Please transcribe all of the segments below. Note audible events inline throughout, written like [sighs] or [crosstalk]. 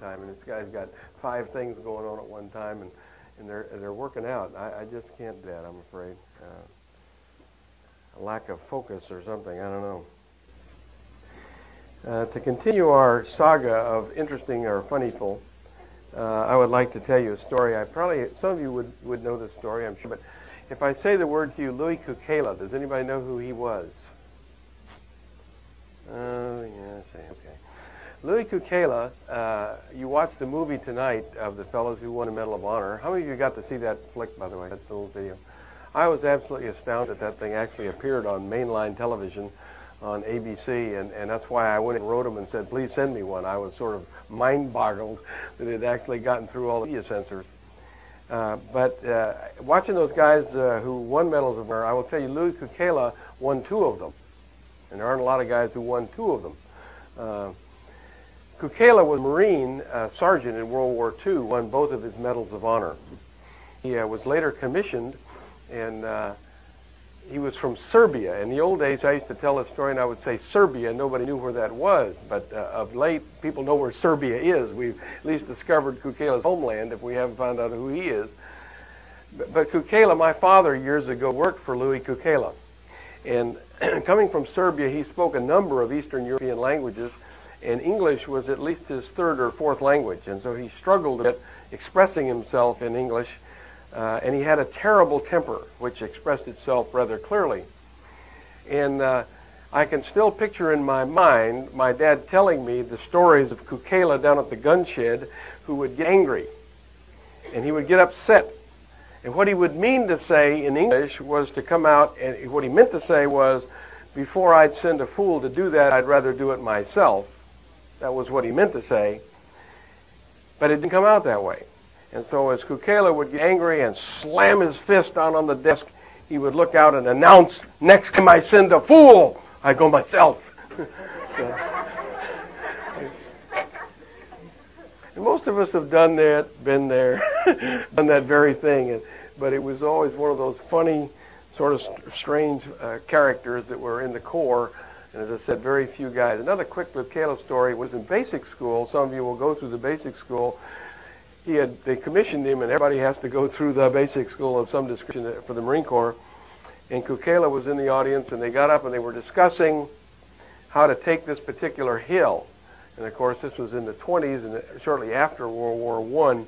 time, and this guy's got five things going on at one time, and and they're they're working out. I, I just can't do that. I'm afraid. Uh, a lack of focus or something. I don't know. Uh, to continue our saga of interesting or funny people, uh, I would like to tell you a story. I probably some of you would would know this story, I'm sure, but if I say the word to you, Louis Cukela, does anybody know who he was? Oh, yes, okay. Louis Cukela, uh, you watched the movie tonight of the fellows who won a Medal of Honor. How many of you got to see that flick, by the way? That's the little video. I was absolutely astounded that that thing actually appeared on mainline television on ABC, and, and that's why I went and wrote him and said, please send me one. I was sort of mind-boggled that it had actually gotten through all the media censors. Uh, but uh, watching those guys uh, who won medals of honor, I will tell you, Louis Cukela won two of them, and there aren't a lot of guys who won two of them. Uh, Cukela was a Marine uh, sergeant in World War II, won both of his medals of honor. He uh, was later commissioned, and he was from Serbia. In the old days, I used to tell a story, and I would say Serbia. and Nobody knew where that was, but uh, of late, people know where Serbia is. We've at least discovered Cukela's homeland, if we haven't found out who he is. But, but Cukela, my father, years ago, worked for Louis Cukela, and [clears throat] coming from Serbia, he spoke a number of Eastern European languages, and English was at least his third or fourth language, and so he struggled a bit expressing himself in English uh, and he had a terrible temper, which expressed itself rather clearly. And uh, I can still picture in my mind my dad telling me the stories of Cukela down at the gun shed who would get angry. And he would get upset. And what he would mean to say in English was to come out, and what he meant to say was, before I'd send a fool to do that, I'd rather do it myself. That was what he meant to say. But it didn't come out that way. And so as Cukela would get angry and slam his fist down on the desk, he would look out and announce, next time I send a fool, I go myself. [laughs] so, and most of us have done that, been there, [laughs] done that very thing. And, but it was always one of those funny, sort of strange uh, characters that were in the Corps. And as I said, very few guys. Another quick Cukela story was in basic school. Some of you will go through the basic school he had they commissioned him, and everybody has to go through the basic school of some description for the Marine Corps. And Cukela was in the audience, and they got up and they were discussing how to take this particular hill. And of course, this was in the 20s and shortly after World War One.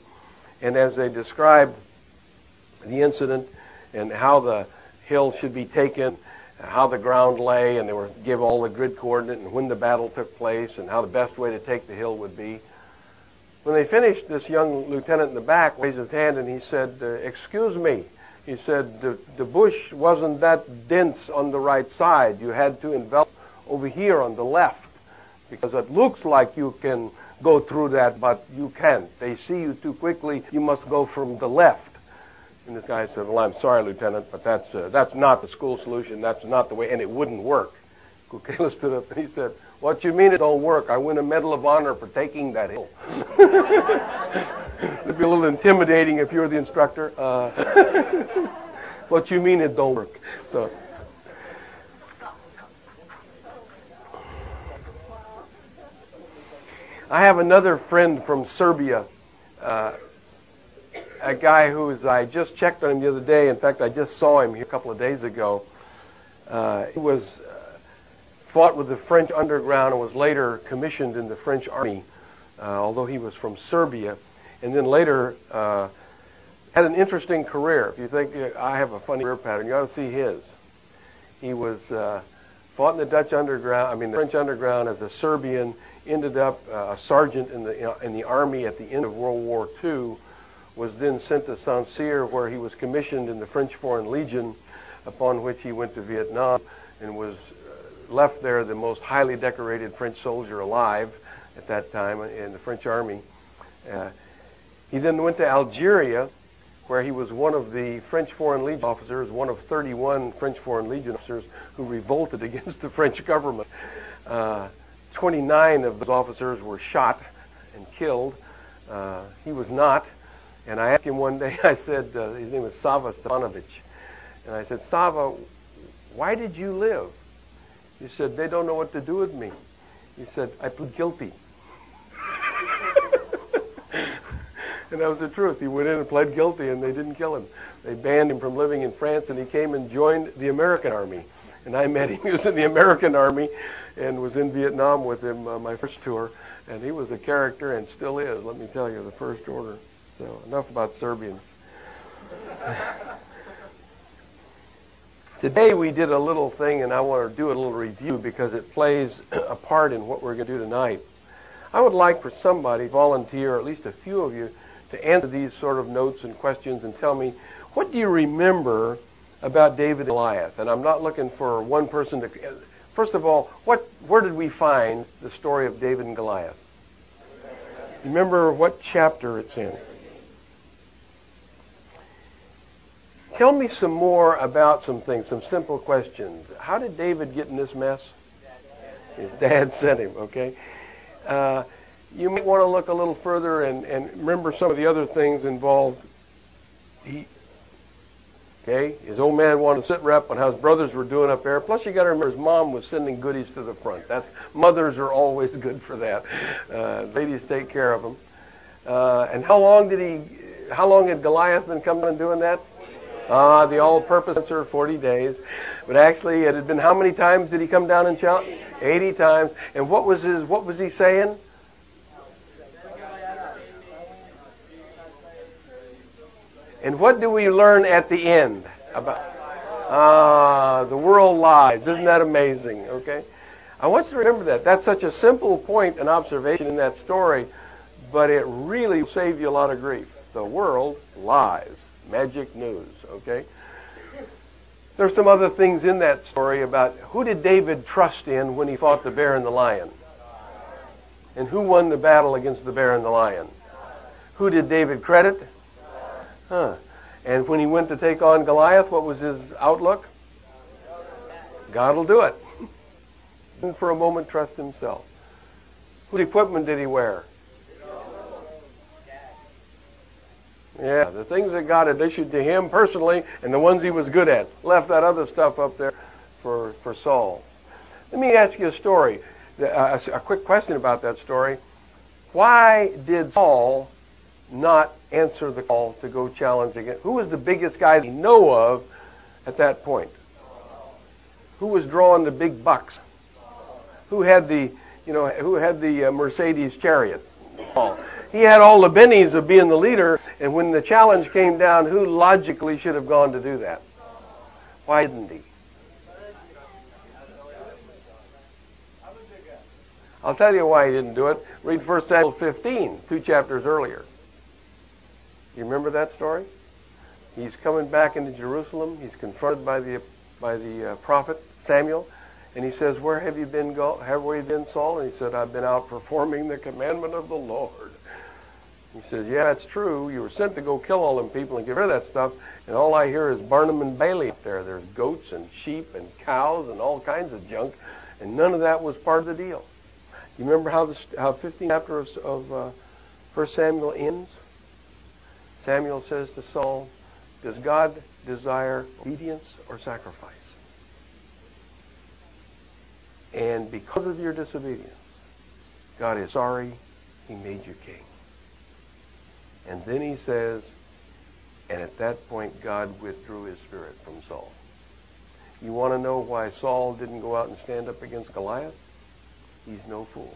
And as they described the incident and how the hill should be taken, how the ground lay, and they were give all the grid coordinate and when the battle took place and how the best way to take the hill would be. When they finished, this young lieutenant in the back raised his hand and he said, uh, Excuse me. He said, the, the bush wasn't that dense on the right side. You had to envelop over here on the left because it looks like you can go through that, but you can't. They see you too quickly. You must go from the left. And this guy said, "Well, I'm sorry, Lieutenant, but that's uh, that's not the school solution. That's not the way, and it wouldn't work." [laughs] Cukela stood up and he said, what you mean it don't work? I win a Medal of Honor for taking that hill. [laughs] It'd be a little intimidating if you were the instructor. Uh, [laughs] what you mean it don't work? So. I have another friend from Serbia, uh, a guy who's I just checked on him the other day. In fact, I just saw him here a couple of days ago. Uh, he was fought with the French underground and was later commissioned in the French army, uh, although he was from Serbia, and then later uh, had an interesting career. If you think uh, I have a funny career pattern, you ought to see his. He was uh, fought in the Dutch underground, I mean the French underground as a Serbian, ended up uh, a sergeant in the in the army at the end of World War II, was then sent to Saint Cyr where he was commissioned in the French Foreign Legion, upon which he went to Vietnam and was left there the most highly decorated French soldier alive at that time in the French army. Uh, he then went to Algeria, where he was one of the French Foreign Legion officers, one of 31 French Foreign Legion officers who revolted [laughs] against the French government. Uh, 29 of those officers were shot and killed. Uh, he was not. And I asked him one day, [laughs] I said, uh, his name was Sava Stefanovic. And I said, Sava, why did you live? He said, they don't know what to do with me. He said, I plead guilty. [laughs] And that was the truth. He went in and pled guilty, and they didn't kill him. They banned him from living in France, and he came and joined the American Army. And I met [laughs] him. He was in the American Army and was in Vietnam with him uh, my first tour. And he was a character and still is, let me tell you, the first order. So enough about Serbians. Today we did a little thing, and I want to do a little review because it plays a part in what we're going to do tonight. I would like for somebody, volunteer, or at least a few of you, to answer these sort of notes and questions and tell me what do you remember about David and Goliath? And I'm not looking for one person to. First of all, what where did we find the story of David and Goliath? Remember what chapter it's in? Tell me some more about some things, some simple questions. How did David get in this mess? His dad [laughs] sent him, okay? Uh, you might want to look a little further and, and remember some of the other things involved. He, okay, his old man wanted to sit rep on how his brothers were doing up there. Plus, you got to remember his mom was sending goodies to the front. That's mothers are always [laughs] good for that. Uh, ladies take care of them. Uh, and how long did he? How long had Goliath been coming and doing that? Ah, the all-purpose answer, 40 days. But actually, it had been how many times did he come down and challenge? 80 times. And what was his? What was he saying? And what do we learn at the end about? Ah, the world lies. Isn't that amazing? Okay. I want you to remember that. That's such a simple point and observation in that story, but it really saved you a lot of grief. The world lies magic news, okay? There's some other things in that story about who did David trust in when he fought the bear and the lion? And who won the battle against the bear and the lion? Who did David credit? Huh. And when he went to take on Goliath, what was his outlook? God will do it. [laughs] And for a moment, trust himself. What equipment did he wear? Yeah, the things that God had issued to him personally and the ones he was good at. Left that other stuff up there for, for Saul. Let me ask you a story, a, a quick question about that story. Why did Saul not answer the call to go challenge again? Who was the biggest guy we know of at that point? Who was drawing the big bucks? Who had the, you know, who had the uh, Mercedes chariot? He had all the bennies of being the leader, and when the challenge came down, who logically should have gone to do that? Why didn't he? I'll tell you why he didn't do it. Read 1 Samuel 15, two chapters earlier. You remember that story? He's coming back into Jerusalem. He's confronted by the by the uh, prophet Samuel, and he says, "Where have you been? Go- have we been, Saul?" And he said, "I've been out performing the commandment of the Lord." He says, Yeah, that's true. You were sent to go kill all them people and get rid of that stuff, and all I hear is Barnum and Bailey up there. There's goats and sheep and cows and all kinds of junk, and none of that was part of the deal. You remember how the how 15 chapter of, of uh, 1 Samuel ends? Samuel says to Saul, Does God desire obedience or sacrifice? And because of your disobedience, God is sorry he made you king. And then he says, and at that point, God withdrew his spirit from Saul. You want to know why Saul didn't go out and stand up against Goliath? He's no fool.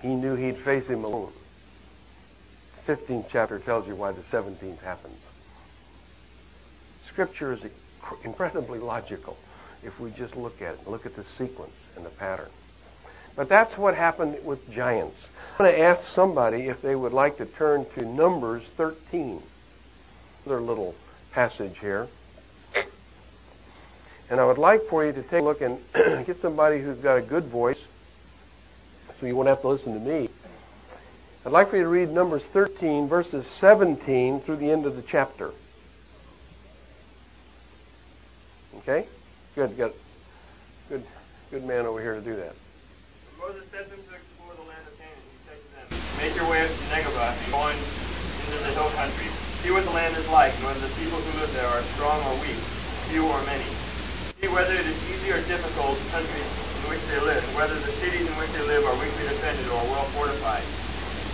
He knew he'd face him alone. The 15th chapter tells you why the 17th happens. Scripture is incredibly logical if we just look at it, look at the sequence and the pattern. But that's what happened with giants. I'm going to ask somebody if they would like to turn to Numbers 13. Another little passage here. And I would like for you to take a look and [clears throat] get somebody who's got a good voice so you won't have to listen to me. I'd like for you to read Numbers 13, verses 17 through the end of the chapter. Okay? Good, good. Good, good man over here to do that. Moses sent them to explore the land of Canaan. He said to them, Make your way up to Negevah and go into the hill country. See what the land is like, and whether the people who live there are strong or weak, few or many. See whether it is easy or difficult the country in which they live, and whether the cities in which they live are weakly defended or well fortified.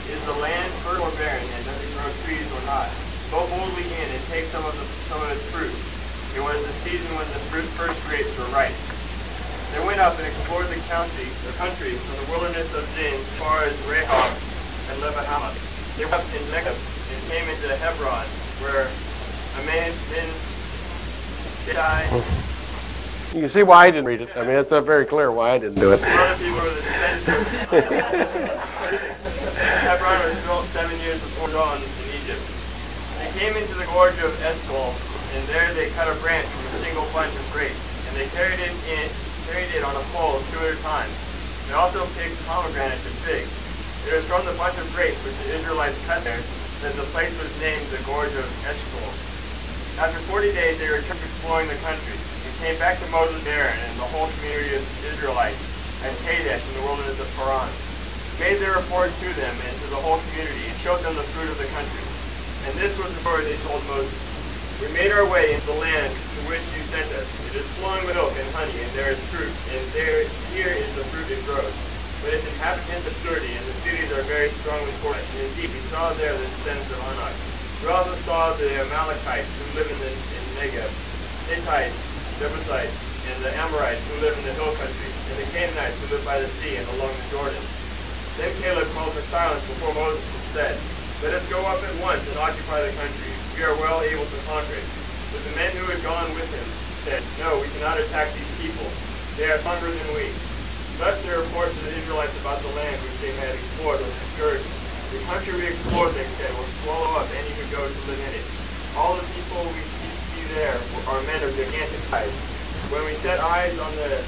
Is the land fertile or barren, and does it grow trees or not? Go boldly in and take some of the, some of its fruit. It was the season when the fruit, first grapes were ripe. They went up and explored the country, the country from the wilderness of Zin as far as Rehob and Lebanon. They went up in Negev and came into Hebron, where a man then died. You can see why I didn't read it. I mean, it's not very clear why I didn't do it. Other people were the descendants of [laughs] Hebron was built seven years before dawn in Egypt. They came into the gorge of Eshcol, and there they cut a branch from a single bunch of grapes, and they carried it in, carried on a pole two at a time. They also picked pomegranates and figs. It was from the bunch of grapes which the Israelites cut there that the place was named the gorge of Eshcol. After 40 days, they returned exploring the country and came back to Moses and Aaron and the whole community of Israelites at Kadesh in the wilderness of Paran made their report to them and to the whole community, and showed them the fruit of the country. And this was the story they told Moses. We made our way into the land to which you sent us. It is flowing with milk and honey, and there is fruit, and there here is the fruit it grows. But its inhabitants are sturdy, and the cities are very strongly fortified. And indeed, we saw there the descendants of Anak. We also saw the Amalekites who live in the in Negev, Hittites, Jebusites, and the Amorites who live in the hill country, and the Canaanites who live by the sea and along the Jordan. Then Caleb called for silence before Moses and said, Let us go up at once and occupy the country. We are well able to conquer it. But the men who had gone with him said, No, we cannot attack these people. They are stronger than we. Thus the report to the Israelites about the land which they had explored was discouraging. The country we explored, they said, will swallow up any who go to live in it. All the people we see there are men of gigantic size. When we set eyes on the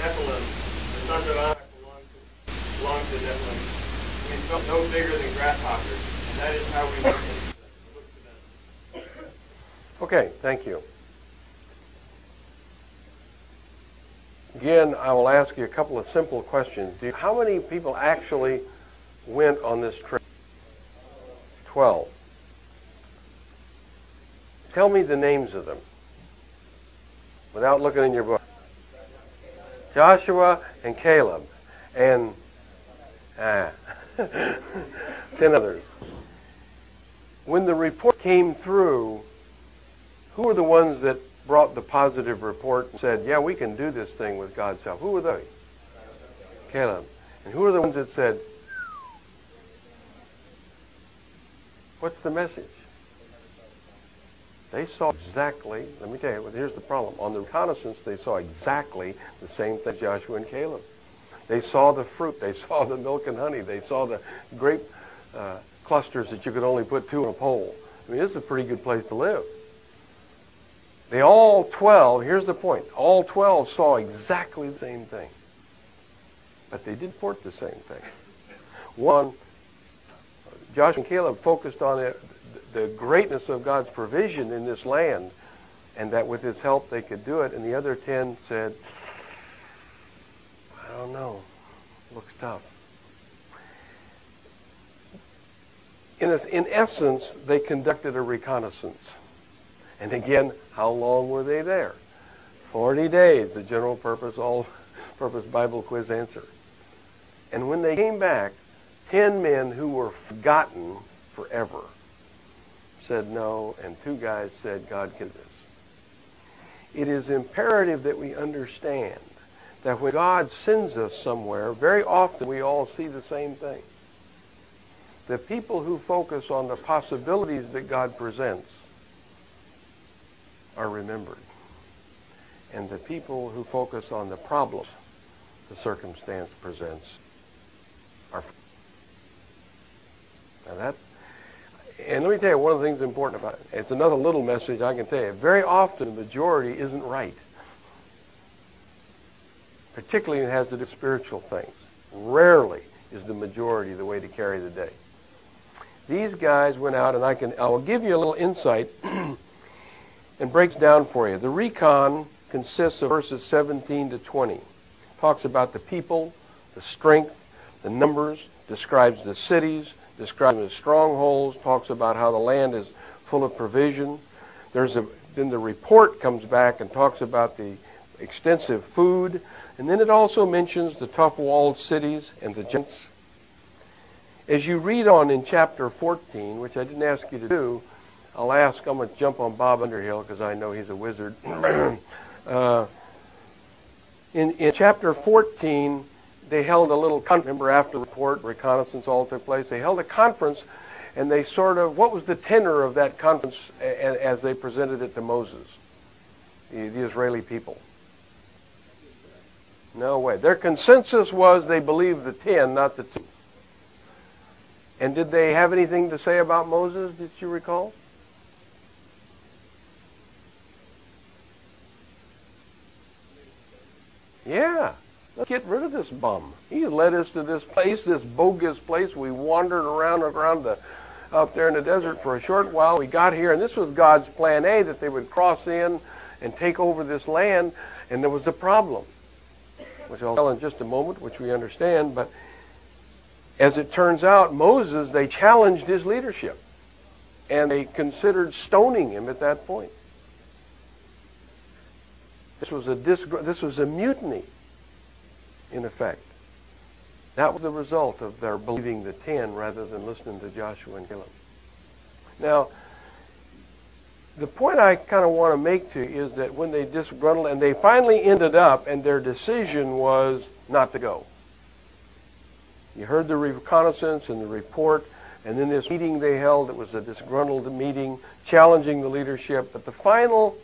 Nephilim, the sons of Anak, belong to Nephilim. We felt no bigger than grasshoppers, and that is how we look them. Okay, thank you. Again, I will ask you a couple of simple questions. You, how many people actually went on this trip? Twelve. Tell me the names of them without looking in your book. Joshua and Caleb. And Ah. [laughs] Ten others. When the report came through, who were the ones that brought the positive report and said, yeah, we can do this thing with God's help? Who were they? Caleb. And who are the ones that said, what's the message? They saw exactly, let me tell you, here's the problem. On the reconnaissance, they saw exactly the same thing Joshua and Caleb. They saw the fruit. They saw the milk and honey. They saw the grape uh, clusters that you could only put two on a pole. I mean, this is a pretty good place to live. They all 12, here's the point, all 12 saw exactly the same thing. But they did report the same thing. One, Josh and Caleb focused on it, the greatness of God's provision in this land, and that with his help they could do it. And the other 10 said, I don't know. Looks tough. In, in essence, they conducted a reconnaissance. And again, how long were they there? 40 days, the general purpose, all [laughs] purpose Bible quiz answer. And when they came back, 10 men who were forgotten forever said no, and two guys said, God can this. It is imperative that we understand that when God sends us somewhere, very often we all see the same thing. The people who focus on the possibilities that God presents are remembered. And the people who focus on the problems the circumstance presents are. Now that, and let me tell you one of the things important about it. It's another little message I can tell you. Very often the majority isn't right particularly it has to do with spiritual things. Rarely is the majority the way to carry the day. These guys went out, and I can I will give you a little insight [clears throat] and breaks down for you. The recon consists of verses 17 to 20. Talks about the people, the strength, the numbers, describes the cities, describes the strongholds, talks about how the land is full of provision. There's a then the report comes back and talks about the extensive food, and then it also mentions the tough walled cities and the giants. as you read on in chapter 14, which I didn't ask you to do, I'll ask, I'm going to jump on Bob Underhill because I know he's a wizard. [clears throat] uh, in, in chapter 14, they held a little, remember after the report, reconnaissance all took place, they held a conference and they sort of, what was the tenor of that conference as they presented it to Moses, the, the Israeli people? No way. Their consensus was they believed the ten, not the two. And did they have anything to say about Moses, did you recall? Yeah. Let's get rid of this bum. He led us to this place, this bogus place. We wandered around around the out there in the desert for a short while. We got here, and this was God's plan A that they would cross in and take over this land. And there was a problem, which I'll tell in just a moment, which we understand. But as it turns out, Moses, they challenged his leadership, and they considered stoning him at that point. This was a disgr- this was a mutiny, in effect. That was the result of their believing the ten rather than listening to Joshua and Caleb. Now, the point I kind of want to make to you is that when they disgruntled and they finally ended up, and their decision was not to go. You heard the reconnaissance and the report, and then this meeting they held. It was a disgruntled meeting challenging the leadership, but the final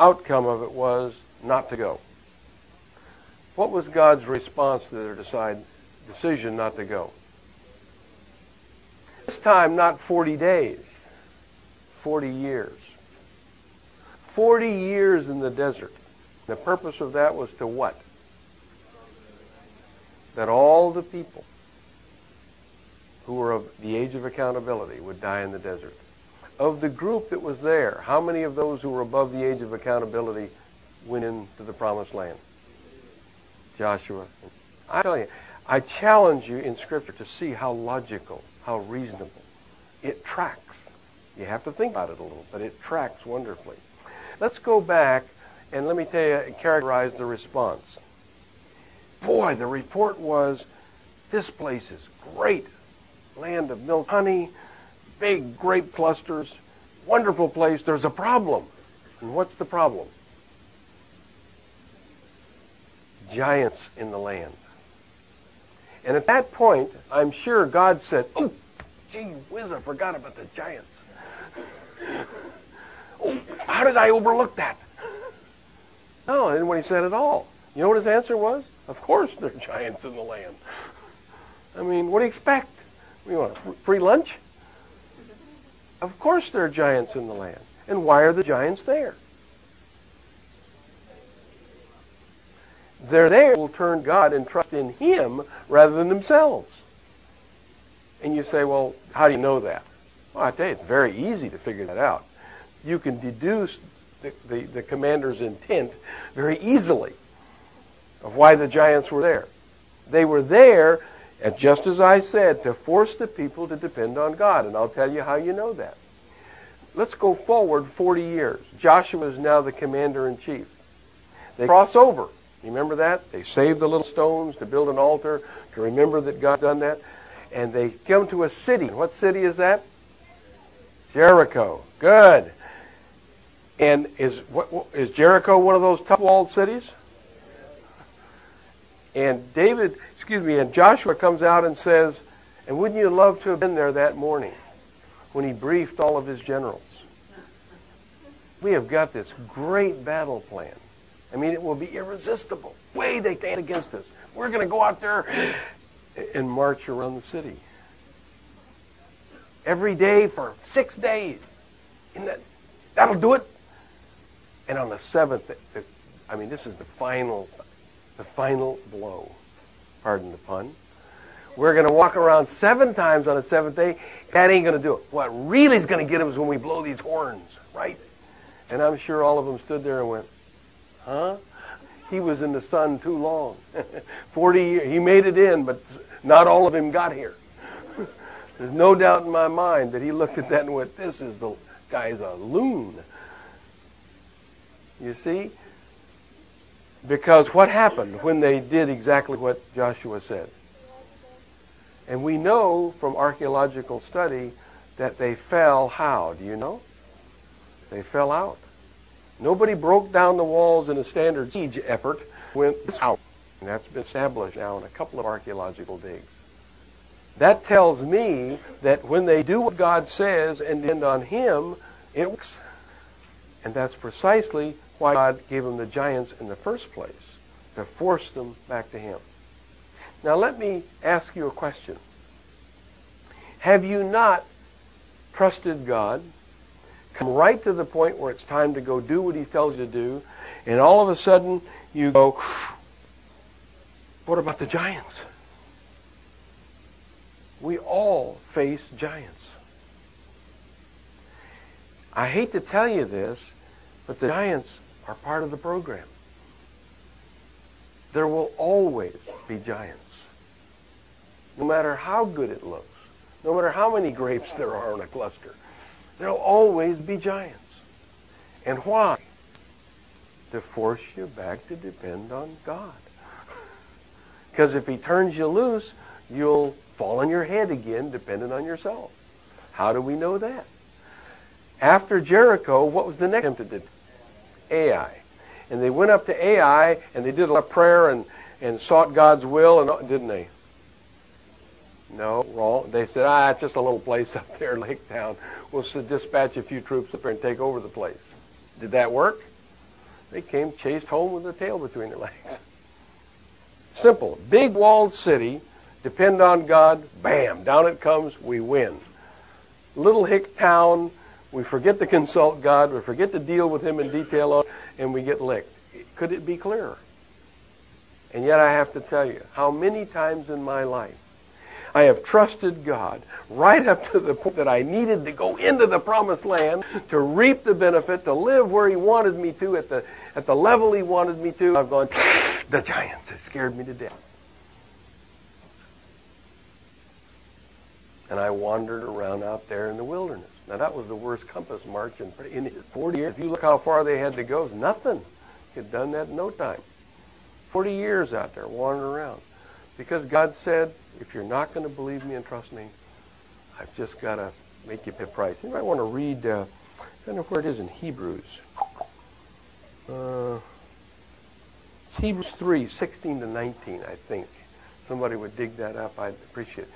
outcome of it was not to go. What was God's response to their decide, decision not to go? This time, not 40 days, 40 years. 40 years in the desert. The purpose of that was to what? That all the people who were of the age of accountability would die in the desert of the group that was there, how many of those who were above the age of accountability went into the promised land? Joshua. I tell you, I challenge you in Scripture to see how logical, how reasonable. It tracks. You have to think about it a little, but it tracks wonderfully. Let's go back and let me tell you, characterize the response. Boy, the report was this place is great. Land of milk, honey, big grape clusters, wonderful place. There's a problem. And what's the problem? Giants in the land. And at that point, I'm sure God said, Oh, gee whiz, I forgot about the giants. [laughs] Oh, how did I overlook that? No, I didn't what he said at all. You know what his answer was? Of course there are [laughs] giants in the land. I mean, what do you expect? We want free lunch? Of course there are giants in the land. And why are the giants there? They're there will turn God and trust in Him rather than themselves. And you say, well, how do you know that? Well, I tell you, it's very easy to figure that out. You can deduce the, the, the commander's intent very easily of why the giants were there. They were there and just as I said, to force the people to depend on God. And I'll tell you how you know that. Let's go forward 40 years. Joshua is now the commander in chief. They cross over. You remember that? They save the little stones to build an altar to remember that God done that. And they come to a city. What city is that? Jericho. Good. And is what, is Jericho one of those tough walled cities? And David excuse me, and Joshua comes out and says, and wouldn't you love to have been there that morning when he briefed all of his generals? We have got this great battle plan. I mean, it will be irresistible. Way they stand against us. We're going to go out there and march around the city. Every day for six days. And that, that'll do it. And on the seventh, I mean, this is the final, the final blow pardon the pun. We're going to walk around seven times on the seventh day. That ain't going to do it. What really is going to get him is when we blow these horns, right? And I'm sure all of them stood there and went, huh? He was in the sun too long. [laughs] 40 years. He made it in, but not all of him got here. [laughs] There's no doubt in my mind that he looked at that and went, this is the guy's a loon. You see? Because what happened when they did exactly what Joshua said? And we know from archaeological study that they fell how? Do you know? They fell out. Nobody broke down the walls in a standard siege effort. Went out. And that's been established now in a couple of archaeological digs. That tells me that when they do what God says and depend on Him, it works. And that's precisely why God gave them the giants in the first place, to force them back to Him. Now let me ask you a question. Have you not trusted God, come right to the point where it's time to go do what He tells you to do, and all of a sudden you go, what about the giants? We all face giants. I hate to tell you this, but the giants are part of the program. There will always be giants. No matter how good it looks, no matter how many grapes there are in a cluster, there'll always be giants. And why? To force you back to depend on God. [laughs] Because if he turns you loose, you'll fall on your head again, dependent on yourself. How do we know that? After Jericho, what was the next attempt to do? Ai. And they went up to Ai and they did a lot of prayer and, and sought God's will, and didn't they? No, wrong. They said, ah, it's just a little place [laughs] up there, Lake Town. We'll dispatch a few troops up there and take over the place. Did that work? They came chased home with their tail between their legs. Simple. Big walled city, depend on God, bam, down it comes, we win. Little hick town, we forget to consult God, we forget to deal with Him in detail, and we get licked. Could it be clearer? And yet I have to tell you, how many times in my life I have trusted God right up to the point that I needed to go into the promised land to reap the benefit, to live where He wanted me to at the at the level He wanted me to. I've gone, the giants have scared me to death. And I wandered around out there in the wilderness. Now that was the worst compass march in, in 40 years. If you look how far they had to go, it's nothing. Had done that in no time. 40 years out there wandering around. Because God said, if you're not going to believe me and trust me, I've just got to make you pay a price. You might want to read, uh, I don't know where it is in Hebrews. Uh, Hebrews 3, 16 to 19, I think. Somebody would dig that up. I'd appreciate it.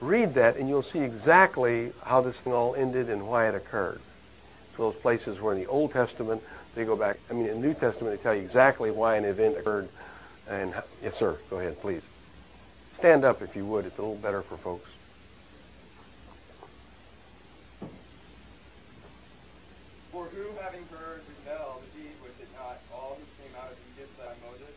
Read that, and you'll see exactly how this thing all ended and why it occurred. It's those places where in the Old Testament they go back. I mean, in the New Testament they tell you exactly why an event occurred. And yes, sir. Go ahead, please. Stand up if you would. It's a little better for folks. For who, having heard, rebelled, indeed was it not all who came out of Egypt by Moses?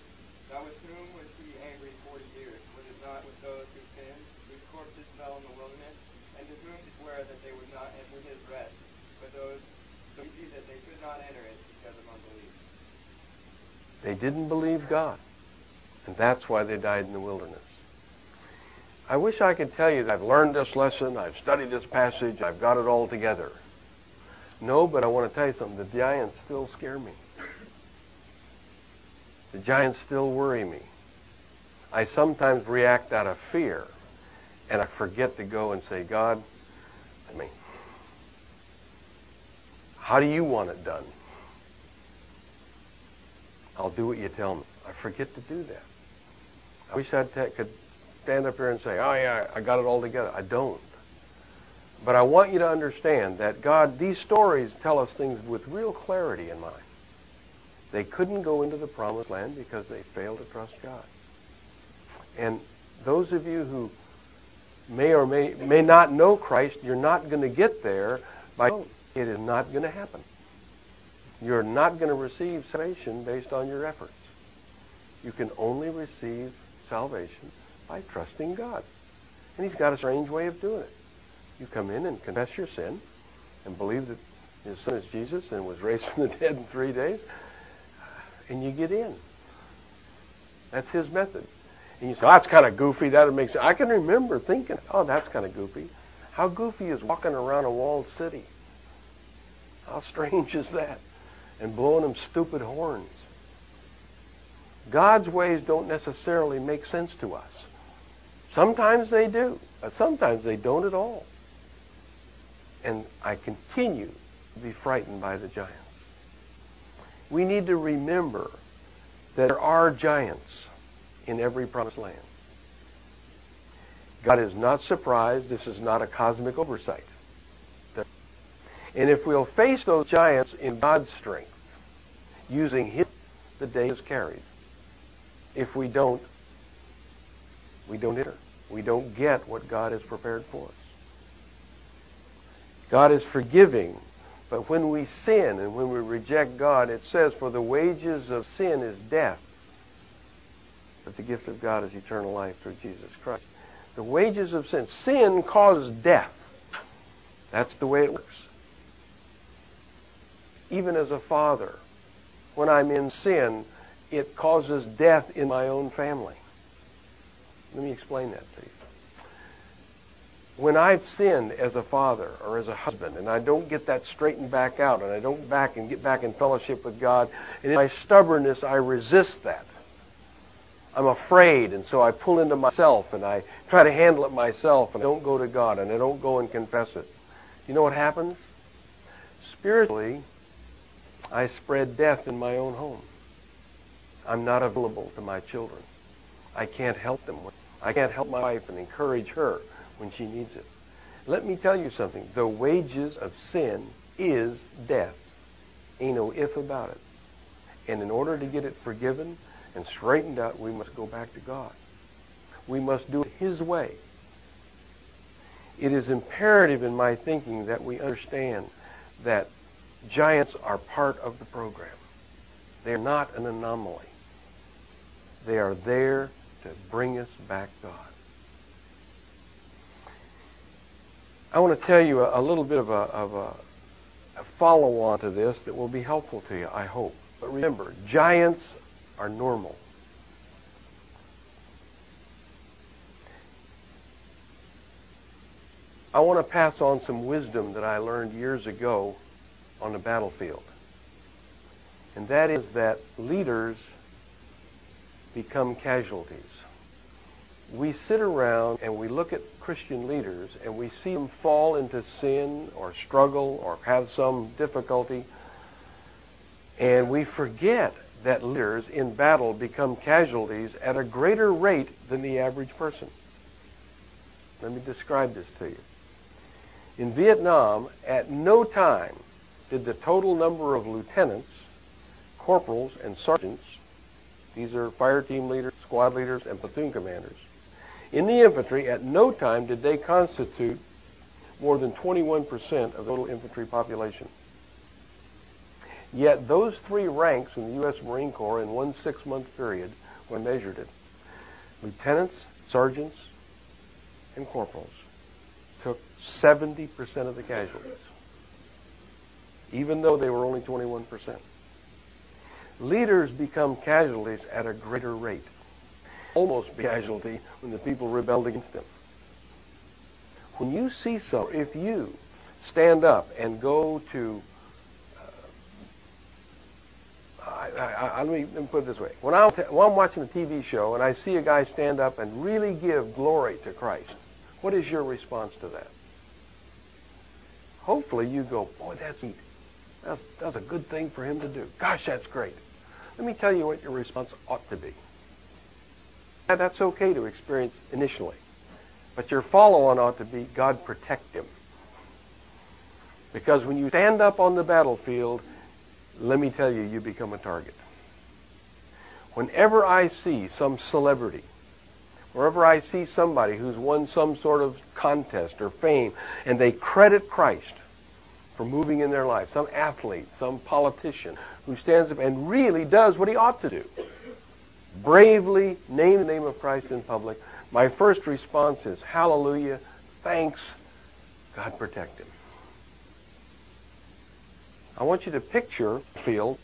Now with whom was he angry forty years? Was it not with those who sinned, whose corpses fell in the wilderness? And to whom did swear that they would not enter his rest? But those that they could not enter it because. They didn't believe God. And that's why they died in the wilderness. I wish I could tell you that I've learned this lesson, I've studied this passage, I've got it all together. No, but I want to tell you something. The giants still scare me. The giants still worry me. I sometimes react out of fear, and I forget to go and say, God, I mean, how do you want it done? I'll do what you tell me. I forget to do that. I wish I could stand up here and say, oh, yeah, I got it all together. I don't. But I want you to understand that God, these stories tell us things with real clarity in mind. They couldn't go into the promised land because they failed to trust God. And those of you who may or may, may not know Christ, you're not going to get there by it is not going to happen. You're not going to receive salvation based on your efforts. You can only receive salvation by trusting God. And He's got a strange way of doing it. You come in and confess your sin and believe that His Son is Jesus and was raised [laughs] from the dead in three days, and you get in. That's His method. And you say, oh, that's kind of goofy. That makes sense. I can remember thinking, oh, that's kind of goofy. How goofy is walking around a walled city? How strange is that? And blowing them stupid horns. God's ways don't necessarily make sense to us. Sometimes they do. But sometimes they don't at all. And I continue to be frightened by the giants. We need to remember that there are giants in every promised land. God is not surprised. This is not a cosmic oversight. And if we'll face those giants in God's strength, using His, the day is carried. If we don't, we don't enter. We don't get what God has prepared for us. God is forgiving, but when we sin and when we reject God, it says, For the wages of sin is death, but the gift of God is eternal life through Jesus Christ. The wages of sin. Sin causes death. That's the way it works. Even as a father, when I'm in sin, it causes death in my own family. Let me explain that to you. When I've sinned as a father or as a husband and I don't get that straightened back out and I don't back and get back in fellowship with God, and in my stubbornness I resist that. I'm afraid, and so I pull into myself and I try to handle it myself and I don't go to God and I don't go and confess it. You know what happens? Spiritually, I spread death in my own home. I'm not available to my children. I can't help them. I can't help my wife and encourage her when she needs it. Let me tell you something. The wages of sin is death. Ain't no if about it. And in order to get it forgiven and straightened out, we must go back to God. We must do it His way. It is imperative in my thinking that we understand that giants are part of the program. They're not an anomaly. They are there to bring us back God. I want to tell you a, little bit of a, of a, a follow-on to this that will be helpful to you, I hope. But remember, giants are normal. I want to pass on some wisdom that I learned years ago on the battlefield. And that is that leaders become casualties. We sit around and we look at Christian leaders and we see them fall into sin or struggle or have some difficulty. And we forget that leaders in battle become casualties at a greater rate than the average person. Let me describe this to you. In Vietnam, at no time did the total number of lieutenants, corporals, and sergeants these are fire team leaders, squad leaders, and platoon commanders. In the infantry, at no time did they constitute more than 21% of the total infantry population. Yet those three ranks in the U.S. Marine Corps in one six-month period, when measured it, lieutenants, sergeants, and corporals, took 70% of the casualties, even though they were only 21% leaders become casualties at a greater rate. Almost casualty when the people rebelled against them. When you see so, if you stand up and go to, uh, I, I, I, let, me, let, me, put it this way. When I'm, when I'm watching a TV show and I see a guy stand up and really give glory to Christ, what is your response to that? Hopefully you go, boy, that's neat. That's, that's a good thing for him to do. Gosh, that's great. Let me tell you what your response ought to be. That's okay to experience initially. But your follow-on ought to be, God protect him. Because when you stand up on the battlefield, let me tell you, you become a target. Whenever I see some celebrity, wherever I see somebody who's won some sort of contest or fame, and they credit Christ for moving in their life, some athlete, some politician who stands up and really does what he ought to do. Bravely name the name of Christ in public. My first response is, hallelujah, thanks, God protect him. I want you to picture field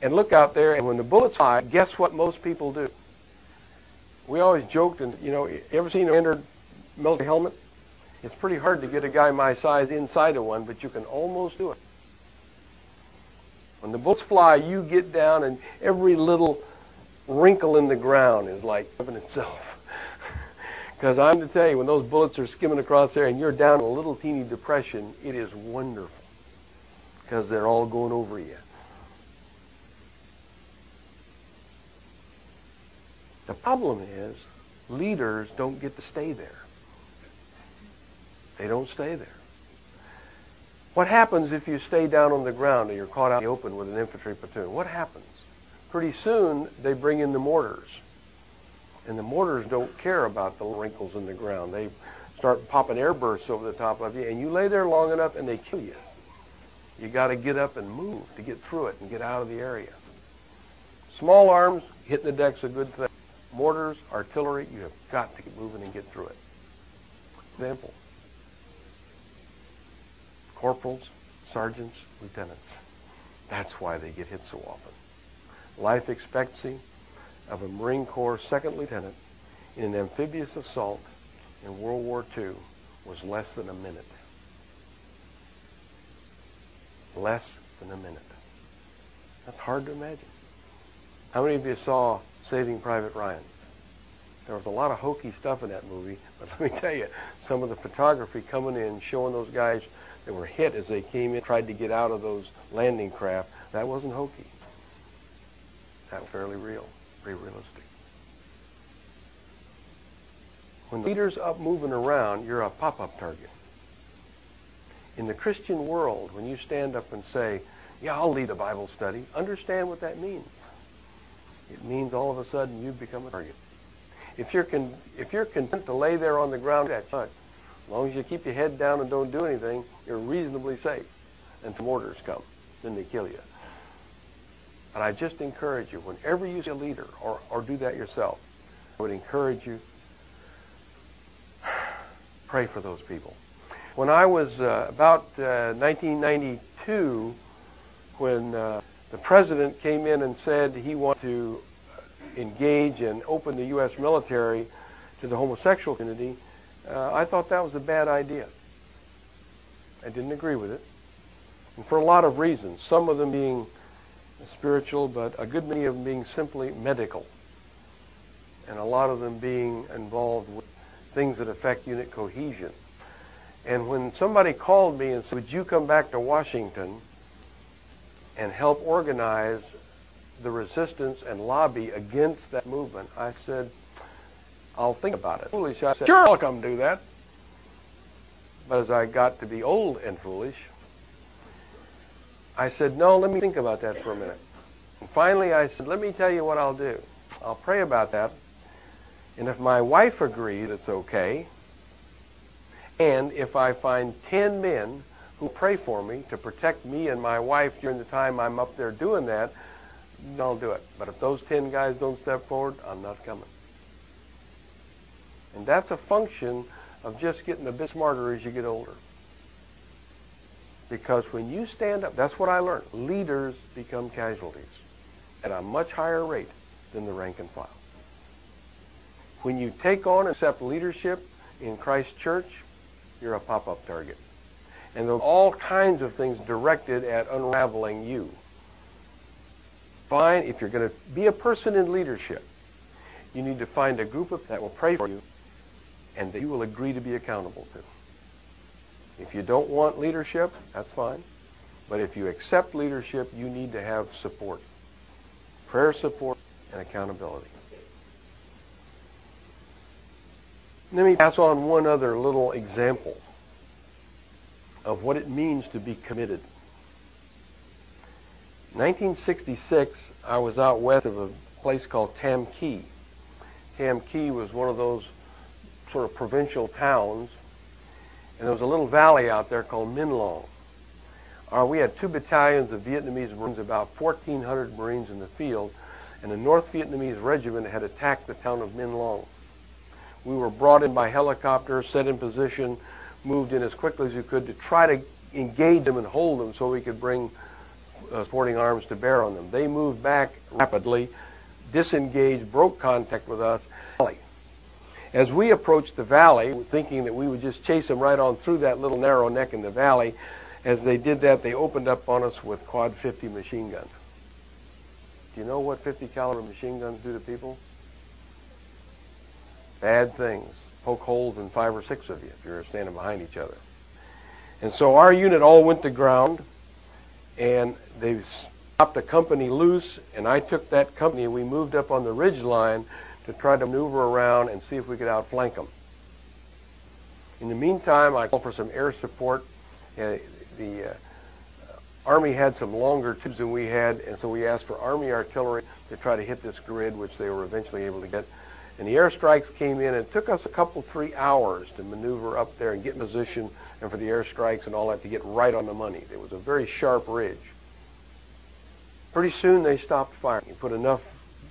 and look out there, and when the bullets fly, guess what most people do? We always joked, and you know, you ever seen a standard military helmet? It's pretty hard to get a guy my size inside of one, but you can almost do it. When the bullets fly, you get down, and every little wrinkle in the ground is like heaven itself. [laughs] Because I'm to tell you, when those bullets are skimming across there and you're down in a little teeny depression, it is wonderful. Because they're all going over you. The problem is, leaders don't get to stay there. They don't stay there. What happens if you stay down on the ground and you're caught out in the open with an infantry platoon? What happens? Pretty soon, they bring in the mortars. And the mortars don't care about the wrinkles in the ground. They start popping air bursts over the top of you, and you lay there long enough and they kill you. You got to get up and move to get through it and get out of the area. Small arms, hitting the deck's a good thing. Mortars, artillery, you have got to get moving and get through it. Example. Corporals, sergeants, lieutenants. That's why they get hit so often. Life expectancy, of a Marine Corps second lieutenant in an amphibious assault in World War II was less than a minute. Less than a minute. That's hard to imagine. How many of you saw Saving Private Ryan? There was a lot of hokey stuff in that movie, but [laughs] let me tell you, some of the photography coming in showing those guys that were hit as they came in, tried to get out of those landing craft, that wasn't hokey. That was fairly real pretty realistic. When the leader's up moving around, you're a pop-up target. In the Christian world, when you stand up and say, yeah, I'll lead a Bible study, understand what that means. It means all of a sudden you become a target. If you're, con- if you're content to lay there on the ground, that's fine. As long as you keep your head down and don't do anything, you're reasonably safe And until mortars come. Then they kill you. And I just encourage you, whenever you see a leader or, or do that yourself, I would encourage you, [sighs] pray for those people. When I was uh, about uh, 1992, when uh, the president came in and said he wanted to engage and open the U.S. military to the homosexual community, uh, I thought that was a bad idea. I didn't agree with it. And for a lot of reasons, some of them being spiritual, but a good many of them being simply medical, and a lot of them being involved with things that affect unit cohesion. And when somebody called me and said, Would you come back to Washington and help organize the resistance and lobby against that movement? I said, I'll think about it. Foolish. I said, Sure, I'll come do that. But as I got to be old and foolish, I said, no, let me think about that for a minute. And finally, I said, let me tell you what I'll do. I'll pray about that. And if my wife agrees, it's okay. And if I find 10 men who pray for me to protect me and my wife during the time I'm up there doing that, I'll do it. But if those 10 guys don't step forward, I'm not coming. And that's a function of just getting a bit smarter as you get older. Because when you stand up, that's what I learned. Leaders become casualties at a much higher rate than the rank and file. When you take on and accept leadership in Christ Church, you're a pop-up target. And there are all kinds of things directed at unraveling you. Fine, if you're going to be a person in leadership, you need to find a group of that will pray for you and that you will agree to be accountable to. If you don't want leadership, that's fine. But if you accept leadership, you need to have support. Prayer support and accountability. Let me pass on one other little example of what it means to be committed. 1966, I was out west of a place called Tam Ky. Was one of those sort of provincial towns and there was a little valley out there called Minh Long. Uh, we had two battalions of Vietnamese Marines, about 1,400 Marines in the field, and the North Vietnamese regiment had attacked the town of Minh Long. We were brought in by helicopter, set in position, moved in as quickly as we could to try to engage them and hold them so we could bring uh, sporting arms to bear on them. They moved back rapidly, disengaged, broke contact with us. As we approached the valley, thinking that we would just chase them right on through that little narrow neck in the valley, as they did that, they opened up on us with quad 50 machine guns. Do you know what 50 caliber machine guns do to people? Bad things. poke holes in five or six of you if you're standing behind each other. And so our unit all went to ground, and they stopped a company loose, and I took that company and we moved up on the ridge line to try to maneuver around and see if we could outflank them. In the meantime, I called for some air support. Uh, the uh, Army had some longer tubes than we had, and so we asked for Army artillery to try to hit this grid, which they were eventually able to get. And the airstrikes came in, and it took us a couple, three hours to maneuver up there and get in position, and for the airstrikes and all that to get right on the money. It was a very sharp ridge. Pretty soon they stopped firing. You put enough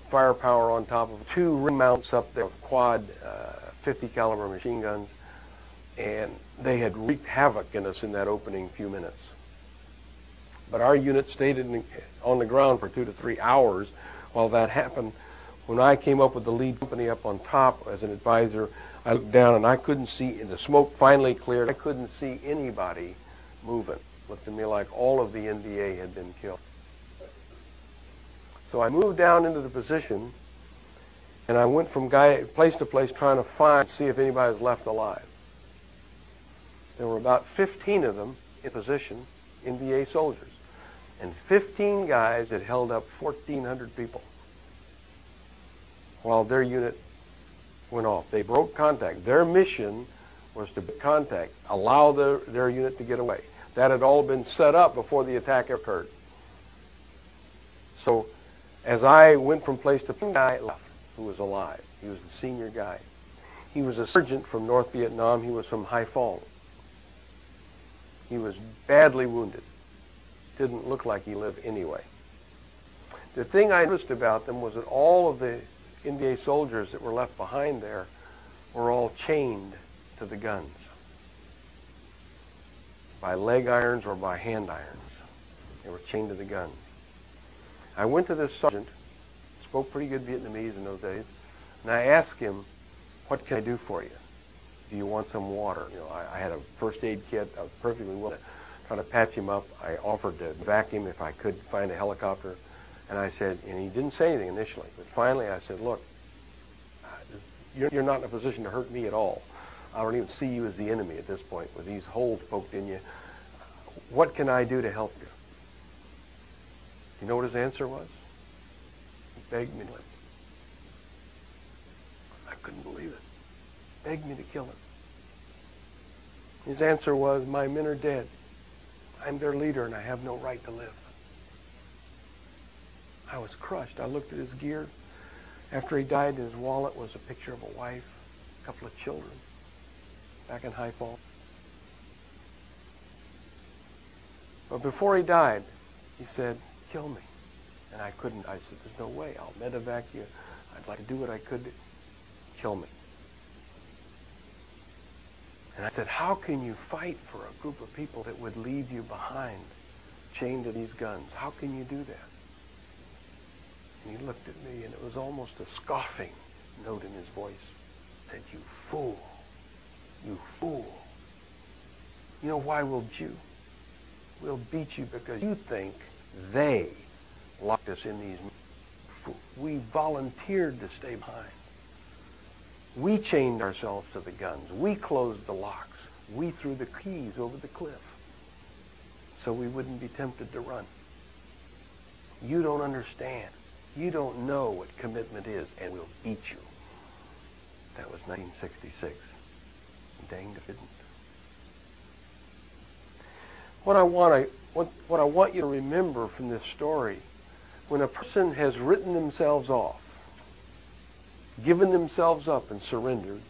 firepower on top of two ring mounts up there, quad uh, 50 caliber machine guns, and they had wreaked havoc in us in that opening few minutes. But our unit stayed in, on the ground for two to three hours while that happened. When I came up with the lead company up on top as an advisor, I looked down and I couldn't see, and the smoke finally cleared. I couldn't see anybody moving. It Looked to me like all of the NVA had been killed. So I moved down into the position, and I went from guy place to place trying to find, see if anybody was left alive. There were about 15 of them in position, NVA soldiers, and 15 guys that held up 1,400 people while their unit went off. They broke contact. Their mission was to contact, allow the, their unit to get away. That had all been set up before the attack occurred. So as I went from place to place, guy left who was alive. He was the senior guy. He was a sergeant from North Vietnam. He was from Haiphong. He was badly wounded. Didn't look like he lived anyway. The thing I noticed about them was that all of the NVA soldiers that were left behind there were all chained to the guns by leg irons or by hand irons. They were chained to the guns. I went to this sergeant, spoke pretty good Vietnamese in those days, and I asked him, "What can I do for you? Do you want some water?" You know, I, I had a first aid kit. I was perfectly willing to try to patch him up. I offered to vacuum if I could find a helicopter, and I said, and he didn't say anything initially, but finally I said, "Look, you're, you're not in a position to hurt me at all. I don't even see you as the enemy at this point with these holes poked in you. What can I do to help you?" You know what his answer was? He begged me to. I couldn't believe it. Begged me to kill him. His answer was, My men are dead. I'm their leader and I have no right to live. I was crushed. I looked at his gear. After he died, his wallet was a picture of a wife, a couple of children, back in Haiphong. But before he died, he said, kill me. And I couldn't. I said, there's no way. I'll medevac you. I'd like to do what I could kill me. And I said, how can you fight for a group of people that would leave you behind, chained to these guns? How can you do that? And he looked at me, and it was almost a scoffing note in his voice. He said, you fool. You fool. You know why we'll beat you? We'll beat you because you think they locked us in these. We volunteered to stay behind. We chained ourselves to the guns. We closed the locks. We threw the keys over the cliff so we wouldn't be tempted to run. You don't understand. You don't know what commitment is, and we'll beat you. That was 1966. Danged if it didn't. What I want to what, what I want you to remember from this story, when a person has written themselves off, given themselves up and surrendered,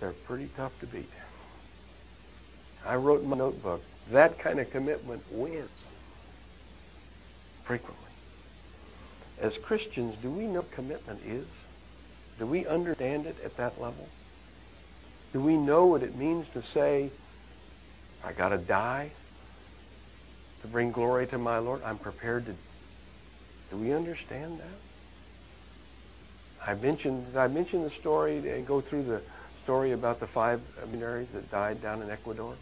they're pretty tough to beat. I wrote in my notebook, that kind of commitment wins frequently. As Christians, do we know what commitment is? Do we understand it at that level? Do we know what it means to say, I got to die to bring glory to my Lord. I'm prepared to. Do we understand that? I mentioned I mentioned the story and go through the story about the five missionaries that died down in Ecuador.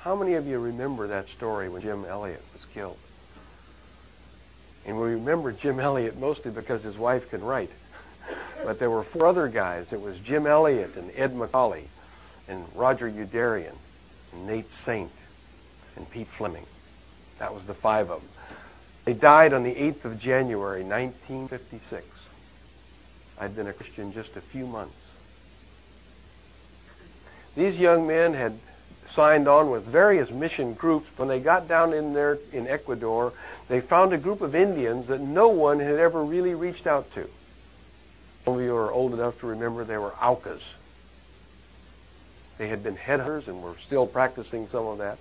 How many of you remember that story when Jim Elliot was killed? And we remember Jim Elliot mostly because his wife can write. [laughs] But there were four other guys. It was Jim Elliot and Ed McCully and Roger Youderian and Nate Saint and Pete Fleming. That was the five of them. They died on the 8th of January, 1956. I'd been a Christian just a few months. These young men had signed on with various mission groups. When they got down in there in Ecuador, they found a group of Indians that no one had ever really reached out to. Some of you are old enough to remember they were Aucas. They had been headhunters and were still practicing some of that.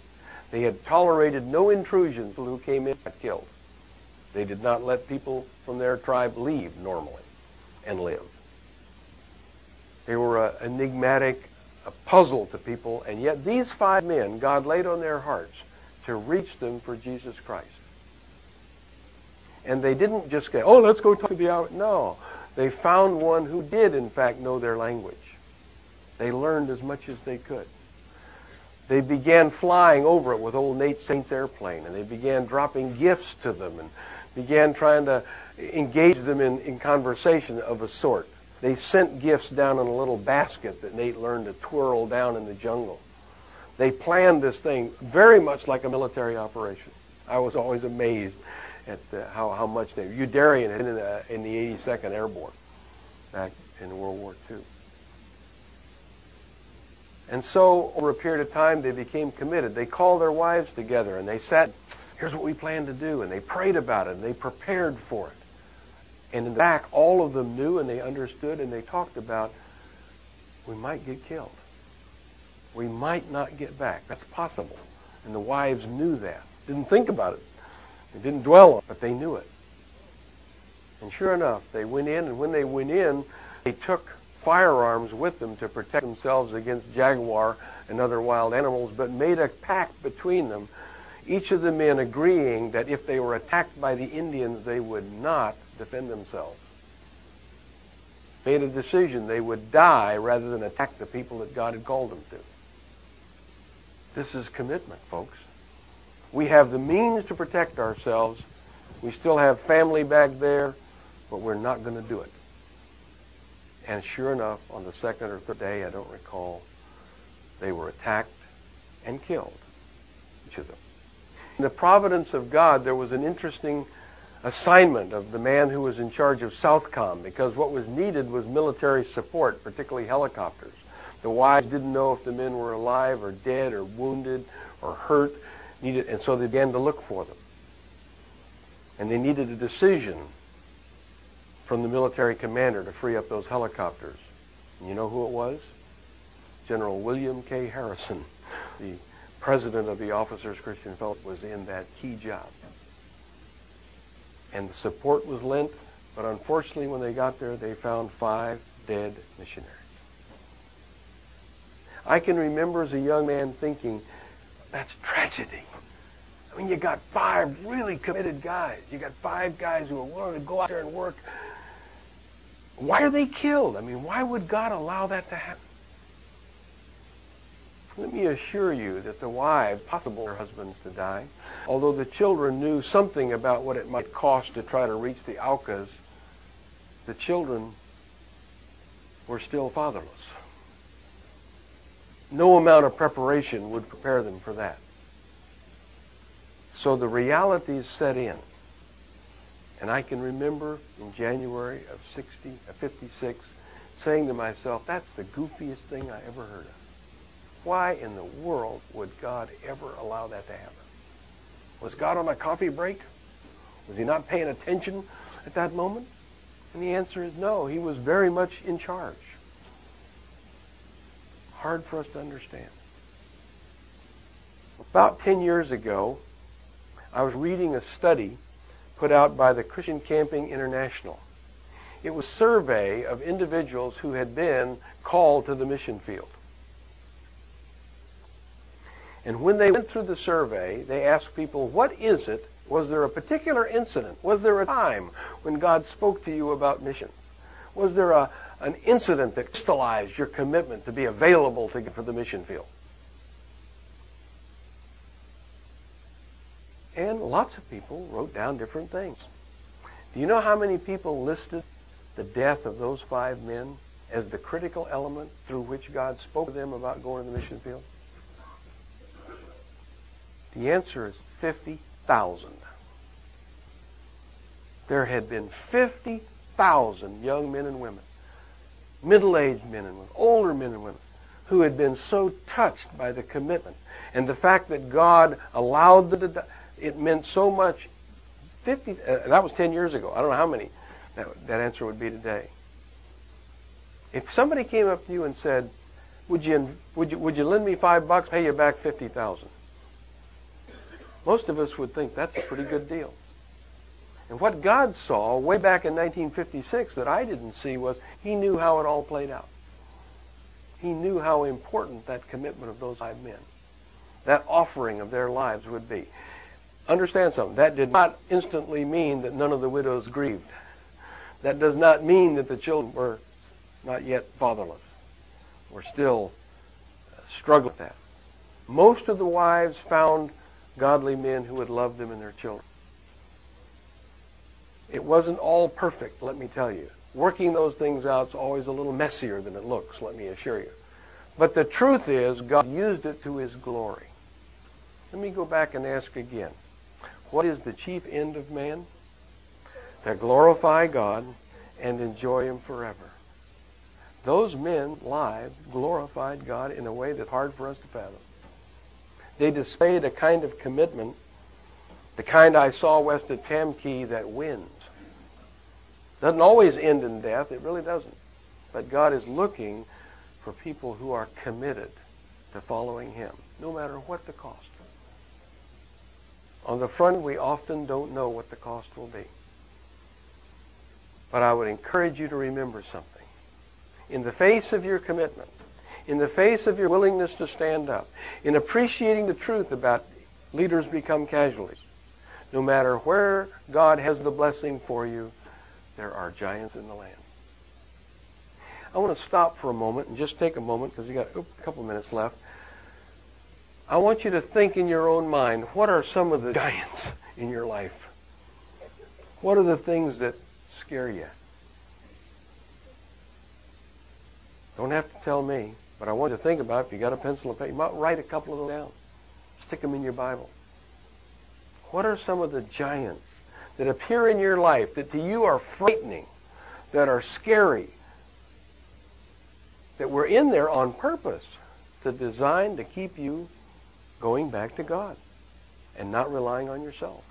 They had tolerated no intrusions who came in got killed. They did not let people from their tribe leave normally and live. They were a enigmatic, a puzzle to people, and yet these five men, God laid on their hearts to reach them for Jesus Christ. And they didn't just go, oh, let's go talk to the out. No, they found one who did, in fact, know their language. They learned as much as they could. They began flying over it with old Nate Saint's airplane, and they began dropping gifts to them and began trying to engage them in, in conversation of a sort. They sent gifts down in a little basket that Nate learned to twirl down in the jungle. They planned this thing very much like a military operation. I was always amazed at uh, how, how much they. Been in the, in the 82nd Airborne back in World War II. And so, over a period of time, they became committed. They called their wives together and they said, Here's what we plan to do. And they prayed about it and they prepared for it. And in the back, all of them knew and they understood and they talked about we might get killed. We might not get back. That's possible. And the wives knew that. Didn't think about it. They didn't dwell on it, but they knew it. And sure enough, they went in, and when they went in, they took firearms with them to protect themselves against jaguar and other wild animals, but made a pact between them, each of the men agreeing that if they were attacked by the Indians, they would not defend themselves. Made a decision they would die rather than attack the people that God had called them to. This is commitment, folks. We have the means to protect ourselves. We still have family back there, but we're not going to do it. And sure enough, on the second or third day, I don't recall, they were attacked and killed, each of them. In the providence of God, there was an interesting assignment of the man who was in charge of Southcom because what was needed was military support, particularly helicopters. The wives didn't know if the men were alive or dead or wounded or hurt, needed, and so they began to look for them. And they needed a decision from the military commander to free up those helicopters. And you know who it was? General William K. Harrison, the president of the Officers Christian Fellowship, was in that key job and the support was lent, but unfortunately, when they got there, they found five dead missionaries. I can remember as a young man thinking, that's tragedy. I mean, you got five really committed guys. You got five guys who are willing to go out there and work. Why are they killed? I mean, why would God allow that to happen? Let me assure you that the wives, possible their husbands to die, although the children knew something about what it might cost to try to reach the Aucas, the children were still fatherless. No amount of preparation would prepare them for that. So the realities set in. And I can remember in January of 60, of 56 saying to myself, that's the goofiest thing I ever heard of. Why in the world would God ever allow that to happen? Was God on a coffee break? Was he not paying attention at that moment? And the answer is no. He was very much in charge. Hard for us to understand. About 10 years ago, I was reading a study put out by the Christian Camping International. It was a survey of individuals who had been called to the mission field. And when they went through the survey, they asked people, what is it? Was there a particular incident? Was there a time when God spoke to you about mission? Was there a, an incident that crystallized your commitment to be available to, for the mission field? And lots of people wrote down different things. Do you know how many people listed the death of those five men as the critical element through which God spoke to them about going to the mission field? The answer is 50,000. There had been 50,000 young men and women, middle-aged men and women, older men and women, who had been so touched by the commitment and the fact that God allowed the it meant so much 50 uh, that was 10 years ago. I don't know how many that, that answer would be today. If somebody came up to you and said, "Would you would you would you lend me 5 bucks, pay you back 50,000?" Most of us would think that's a pretty good deal. And what God saw way back in 1956 that I didn't see was he knew how it all played out. He knew how important that commitment of those five men, that offering of their lives would be. Understand something. That did not instantly mean that none of the widows grieved. That does not mean that the children were not yet fatherless. We're still uh, struggling with that. Most of the wives found godly men who would love them and their children. It wasn't all perfect, let me tell you. Working those things out is always a little messier than it looks, let me assure you. But the truth is, God used it to His glory. Let me go back and ask again. What is the chief end of man? To glorify God and enjoy Him forever. Those men's lives glorified God in a way that's hard for us to fathom. They displayed a kind of commitment, the kind I saw west of Tam Ky that wins. Doesn't always end in death. It really doesn't. But God is looking for people who are committed to following Him, no matter what the cost. On the front, we often don't know what the cost will be. But I would encourage you to remember something. In the face of your commitment, in the face of your willingness to stand up, in appreciating the truth about leaders become casualties, no matter where God has the blessing for you, there are giants in the land. I want to stop for a moment and just take a moment because we got a couple minutes left. I want you to think in your own mind what are some of the giants in your life? What are the things that scare you? Don't have to tell me, but I want you to think about it. If you got a pencil and paper, you might write a couple of them down. Stick them in your Bible. What are some of the giants that appear in your life that to you are frightening, that are scary, that were in there on purpose to design to keep you going back to God and not relying on yourself.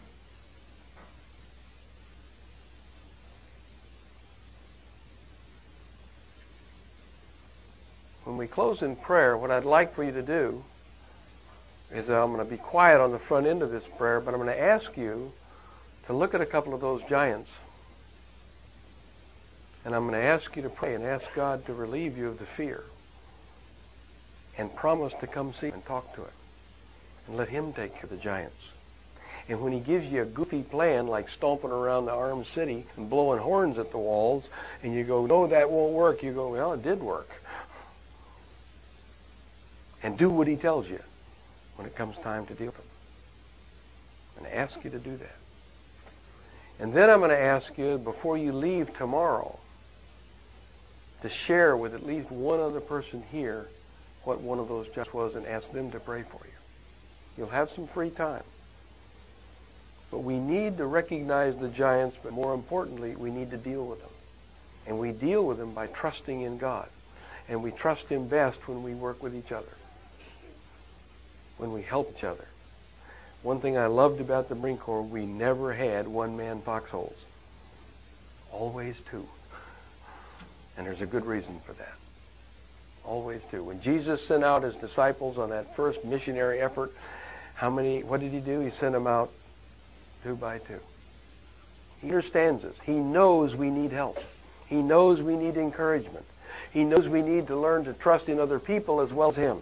When we close in prayer, what I'd like for you to do is uh, I'm going to be quiet on the front end of this prayer, but I'm going to ask you to look at a couple of those giants and I'm going to ask you to pray and ask God to relieve you of the fear. And promise to come see and talk to it. And let him take care of the giants. And when he gives you a goofy plan like stomping around the armed city and blowing horns at the walls, and you go, no, that won't work, you go, well, it did work. And do what he tells you when it comes time to deal with him. To ask you to do that. And then I'm going to ask you, before you leave tomorrow, to share with at least one other person here what one of those just was and ask them to pray for you. You'll have some free time. But we need to recognize the giants, but more importantly, we need to deal with them. And we deal with them by trusting in God. And we trust Him best when we work with each other, when we help each other. One thing I loved about the Marine Corps, we never had one-man foxholes. Always two. And there's a good reason for that. Always two. When Jesus sent out his disciples on that first missionary effort, how many, what did he do? He sent them out two by two. He understands us. He knows we need help. He knows we need encouragement. He knows we need to learn to trust in other people as well as him.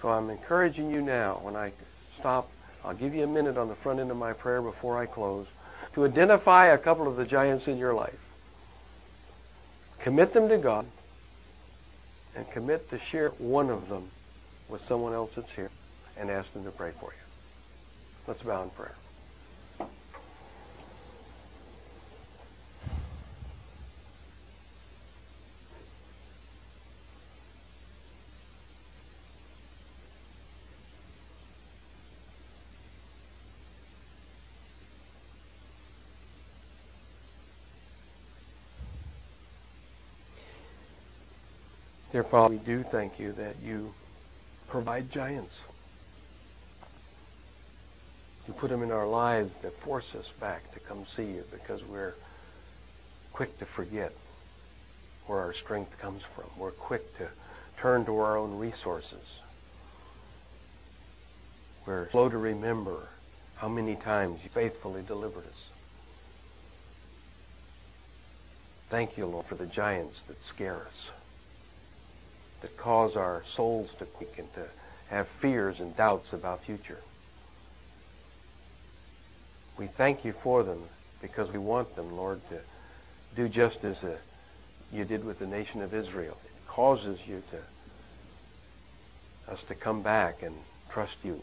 So I'm encouraging you now, when I stop, I'll give you a minute on the front end of my prayer before I close, to identify a couple of the giants in your life. Commit them to God and commit to share one of them with someone else that's here and ask them to pray for you. Let's bow in prayer. Dear Father, we do thank you that you provide giants. You put them in our lives that force us back to come see you because we're quick to forget where our strength comes from. We're quick to turn to our own resources. We're slow to remember how many times you faithfully delivered us. Thank you, Lord, for the giants that scare us, that cause our souls to quake and to have fears and doubts about future. We thank you for them because we want them, Lord, to do just as uh, you did with the nation of Israel. It causes you to us to come back and trust you.